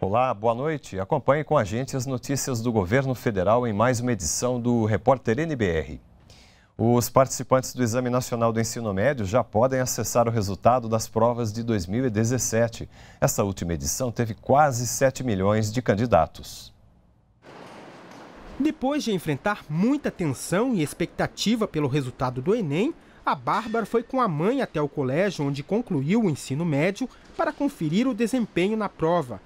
Olá, boa noite. Acompanhe com a gente as notícias do governo federal em mais uma edição do Repórter NBR. Os participantes do Exame Nacional do Ensino Médio já podem acessar o resultado das provas de 2017. Essa última edição teve quase 7 milhões de candidatos. Depois de enfrentar muita tensão e expectativa pelo resultado do Enem, a Bárbara foi com a mãe até o colégio onde concluiu o ensino médio para conferir o desempenho na prova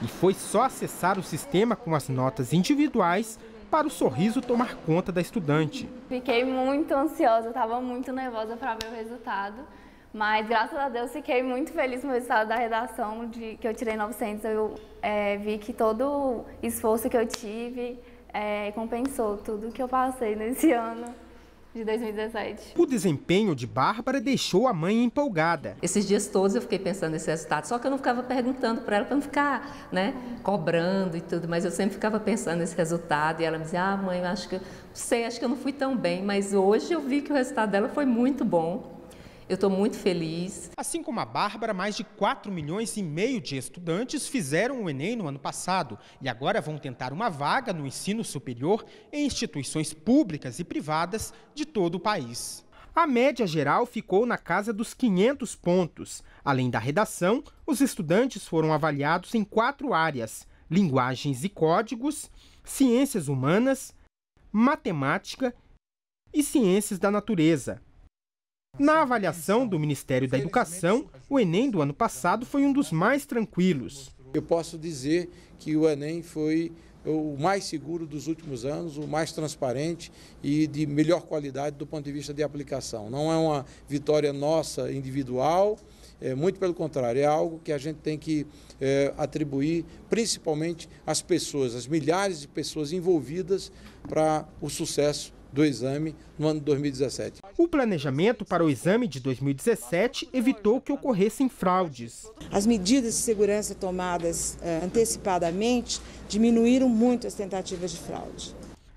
e foi só acessar o sistema com as notas individuais para o sorriso tomar conta da estudante. Fiquei muito ansiosa, estava muito nervosa para ver o resultado, mas graças a Deus fiquei muito feliz com o resultado da redação, de que eu tirei 900. Eu é, vi que todo o esforço que eu tive é, compensou tudo que eu passei nesse ano de 2017. O desempenho de Bárbara deixou a mãe empolgada. Esses dias todos eu fiquei pensando nesse resultado, só que eu não ficava perguntando para ela para não ficar, né, cobrando e tudo, mas eu sempre ficava pensando nesse resultado e ela me dizia: "Ah, mãe, eu acho que sei, acho que eu não fui tão bem, mas hoje eu vi que o resultado dela foi muito bom". Eu estou muito feliz. Assim como a Bárbara, mais de 4 milhões e meio de estudantes fizeram o Enem no ano passado e agora vão tentar uma vaga no ensino superior em instituições públicas e privadas de todo o país. A média geral ficou na casa dos 500 pontos. Além da redação, os estudantes foram avaliados em quatro áreas: linguagens e códigos, ciências humanas, matemática e ciências da natureza. Na avaliação do Ministério da Educação, o Enem do ano passado foi um dos mais tranquilos. Eu posso dizer que o Enem foi o mais seguro dos últimos anos, o mais transparente e de melhor qualidade do ponto de vista de aplicação. Não é uma vitória nossa individual, é, muito pelo contrário, é algo que a gente tem que é, atribuir principalmente às pessoas, às milhares de pessoas envolvidas para o sucesso do exame no ano de 2017. O planejamento para o exame de 2017 evitou que ocorressem fraudes. As medidas de segurança tomadas eh, antecipadamente diminuíram muito as tentativas de fraude.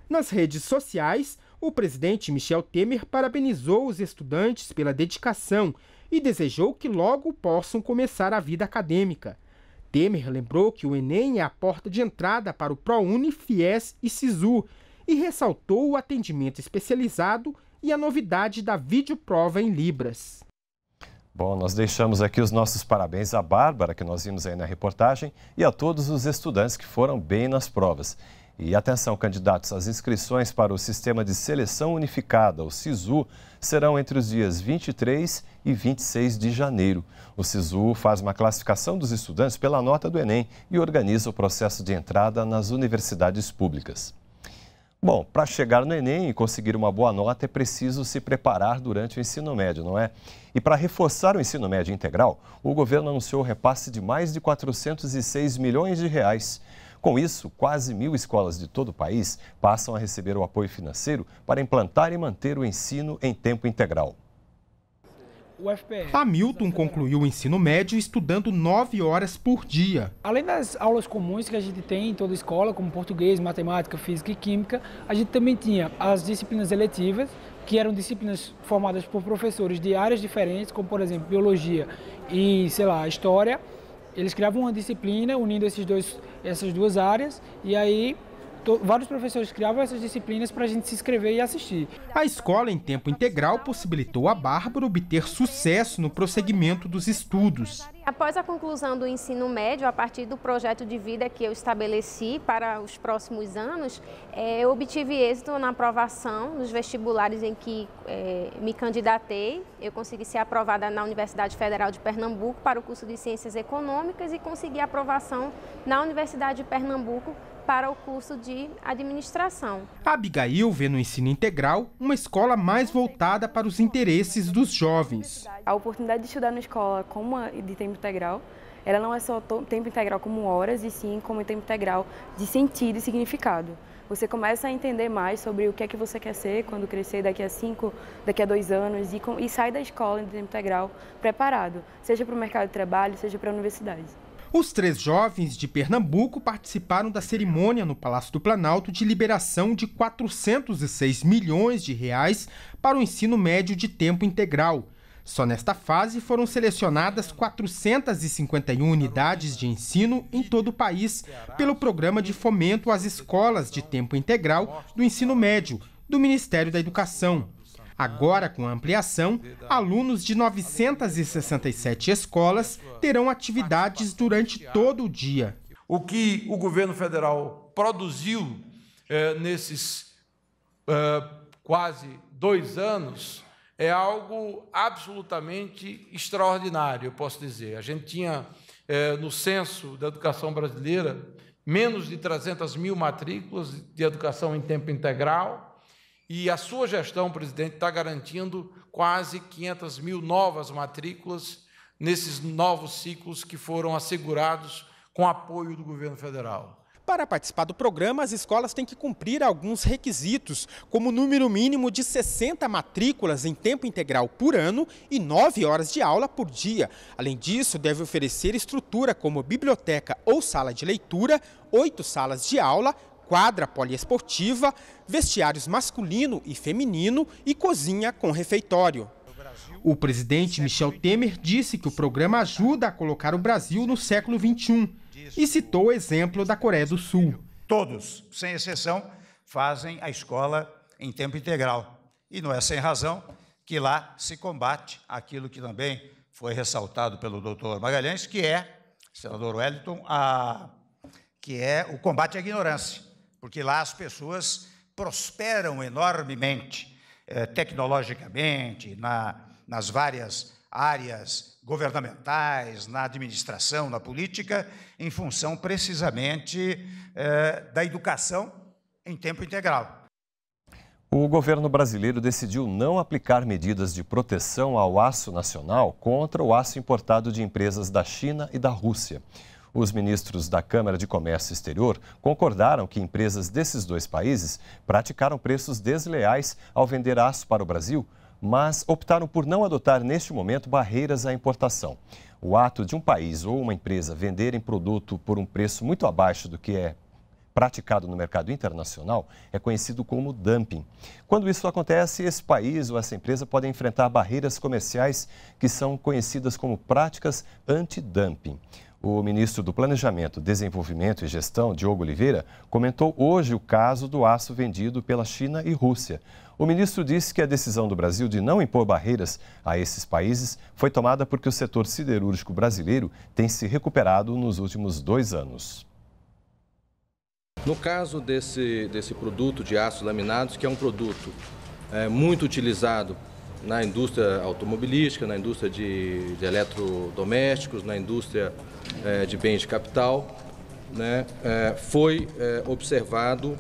Nas redes sociais, o presidente Michel Temer parabenizou os estudantes pela dedicação e desejou que logo possam começar a vida acadêmica. Temer lembrou que o Enem é a porta de entrada para o ProUni, FIES e SISU e ressaltou o atendimento especializado e a novidade da videoprova em Libras. Bom, nós deixamos aqui os nossos parabéns à Bárbara, que nós vimos aí na reportagem, e a todos os estudantes que foram bem nas provas. E atenção, candidatos, as inscrições para o Sistema de Seleção Unificada, o SISU, serão entre os dias 23 e 26 de janeiro. O SISU faz uma classificação dos estudantes pela nota do Enem e organiza o processo de entrada nas universidades públicas. Bom, para chegar no Enem e conseguir uma boa nota é preciso se preparar durante o ensino médio, não é? E para reforçar o ensino médio integral, o governo anunciou repasse de mais de 406 milhões de reais. Com isso, quase mil escolas de todo o país passam a receber o apoio financeiro para implantar e manter o ensino em tempo integral. Hamilton concluiu o ensino médio estudando nove horas por dia. Além das aulas comuns que a gente tem em toda a escola, como português, matemática, física e química, a gente também tinha as disciplinas eletivas, que eram disciplinas formadas por professores de áreas diferentes, como por exemplo biologia e, sei lá, história. Eles criavam uma disciplina unindo esses dois, essas duas áreas e aí vários professores criavam essas disciplinas para a gente se inscrever e assistir. A escola em tempo integral possibilitou a Bárbara obter sucesso no prosseguimento dos estudos. Após a conclusão do ensino médio, a partir do projeto de vida que eu estabeleci para os próximos anos, é, eu obtive êxito na aprovação nos vestibulares em que é, me candidatei. Eu consegui ser aprovada na Universidade Federal de Pernambuco para o curso de Ciências Econômicas e consegui aprovação na Universidade de Pernambuco para o curso de administração. A Abigail vê no ensino integral uma escola mais voltada para os interesses dos jovens. A oportunidade de estudar na escola como de tempo integral, ela não é só tempo integral como horas, e sim como tempo integral de sentido e significado. Você começa a entender mais sobre o que é que você quer ser quando crescer daqui a cinco, daqui a dois anos e, e sai da escola em tempo integral preparado, seja para o mercado de trabalho, seja para a universidade. Os três jovens de Pernambuco participaram da cerimônia no Palácio do Planalto de liberação de 406 milhões de reais para o ensino médio de tempo integral. Só nesta fase foram selecionadas 451 unidades de ensino em todo o país pelo Programa de Fomento às Escolas de Tempo Integral do Ensino Médio, do Ministério da Educação. Agora, com a ampliação, alunos de 967 escolas terão atividades durante todo o dia. O que o governo federal produziu eh, nesses eh, quase dois anos é algo absolutamente extraordinário, eu posso dizer. A gente tinha eh, no censo da educação brasileira menos de 300 mil matrículas de educação em tempo integral e a sua gestão, presidente, está garantindo quase 500 mil novas matrículas nesses novos ciclos que foram assegurados com apoio do governo federal. Para participar do programa, as escolas têm que cumprir alguns requisitos, como o número mínimo de 60 matrículas em tempo integral por ano e 9 horas de aula por dia. Além disso, deve oferecer estrutura como biblioteca ou sala de leitura, oito salas de aula, quadra poliesportiva, vestiários masculino e feminino e cozinha com refeitório. O presidente Michel Temer disse que o programa ajuda a colocar o Brasil no século XXI e citou o exemplo da Coreia do Sul. Todos, sem exceção, fazem a escola em tempo integral. E não é sem razão que lá se combate aquilo que também foi ressaltado pelo doutor Magalhães, que é, senador Wellington, a, que é o combate à ignorância porque lá as pessoas prosperam enormemente, eh, tecnologicamente, na, nas várias áreas governamentais, na administração, na política, em função precisamente eh, da educação em tempo integral. O governo brasileiro decidiu não aplicar medidas de proteção ao aço nacional contra o aço importado de empresas da China e da Rússia. Os ministros da Câmara de Comércio Exterior concordaram que empresas desses dois países praticaram preços desleais ao vender aço para o Brasil, mas optaram por não adotar neste momento barreiras à importação. O ato de um país ou uma empresa venderem produto por um preço muito abaixo do que é praticado no mercado internacional é conhecido como dumping. Quando isso acontece, esse país ou essa empresa podem enfrentar barreiras comerciais que são conhecidas como práticas anti-dumping. O ministro do Planejamento, Desenvolvimento e Gestão, Diogo Oliveira, comentou hoje o caso do aço vendido pela China e Rússia. O ministro disse que a decisão do Brasil de não impor barreiras a esses países foi tomada porque o setor siderúrgico brasileiro tem se recuperado nos últimos dois anos. No caso desse, desse produto de aços laminados, que é um produto é, muito utilizado na indústria automobilística, na indústria de, de eletrodomésticos, na indústria é, de bens de capital, né, é, foi é, observado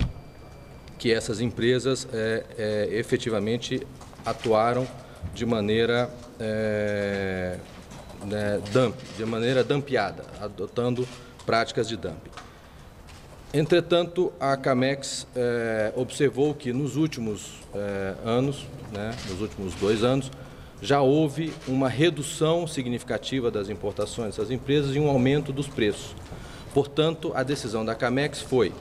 que essas empresas é, é, efetivamente atuaram de maneira é, né, dump, de maneira dampeada, adotando práticas de dumping. Entretanto, a Camex observou que nos últimos anos, né, nos últimos dois anos, já houve uma redução significativa das importações dessas empresas e um aumento dos preços. Portanto, a decisão da Camex foi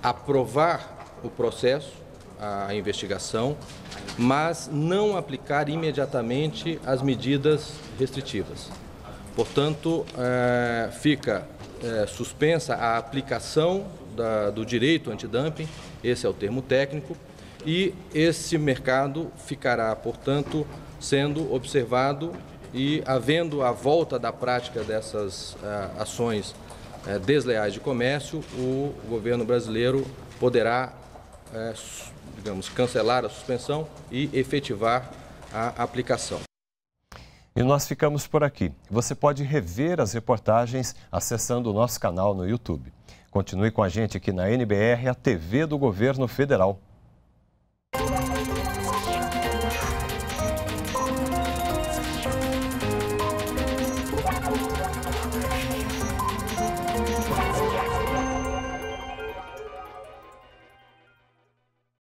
aprovar o processo, a investigação, mas não aplicar imediatamente as medidas restritivas. Portanto, é, fica suspensa a aplicação da, do direito antidumping, esse é o termo técnico, e esse mercado ficará, portanto, sendo observado e havendo a volta da prática dessas uh, ações uh, desleais de comércio, o governo brasileiro poderá, uh, digamos, cancelar a suspensão e efetivar a aplicação. E nós ficamos por aqui. Você pode rever as reportagens acessando o nosso canal no YouTube. Continue com a gente aqui na NBR, a TV do Governo Federal.